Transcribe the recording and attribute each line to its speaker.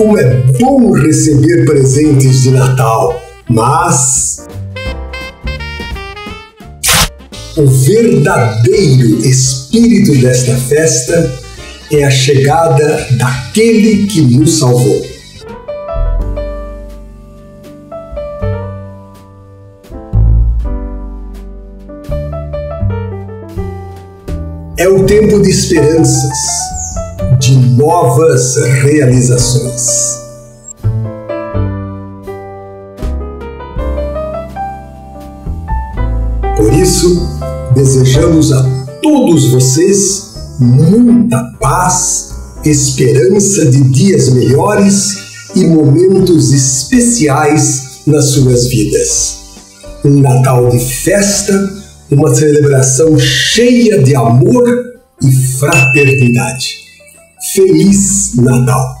Speaker 1: como é bom receber presentes de Natal, mas o verdadeiro espírito desta festa é a chegada daquele que nos salvou. É o tempo de esperanças, de novas realizações. Por isso, desejamos a todos vocês muita paz, esperança de dias melhores e momentos especiais nas suas vidas. Um Natal de festa uma celebração cheia de amor e fraternidade. Feliz Natal!